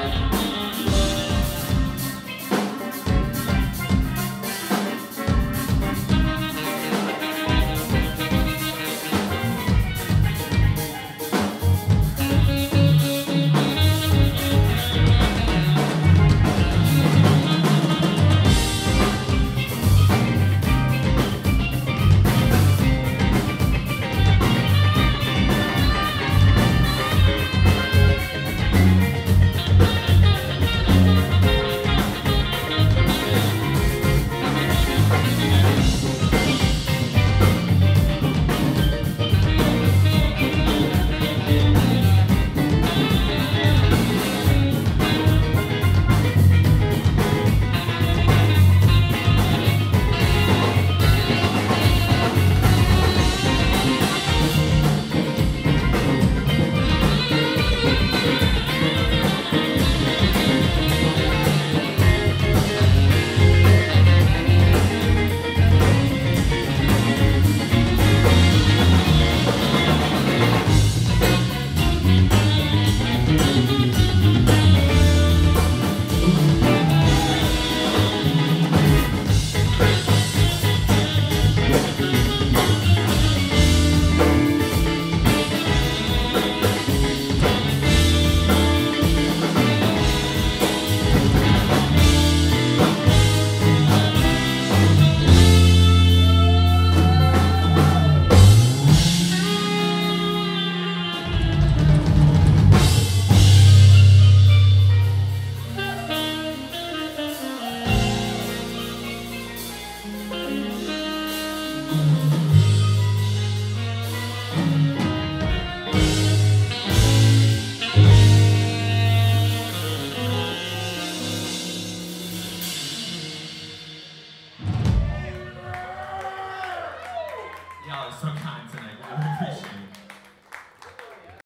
Bye.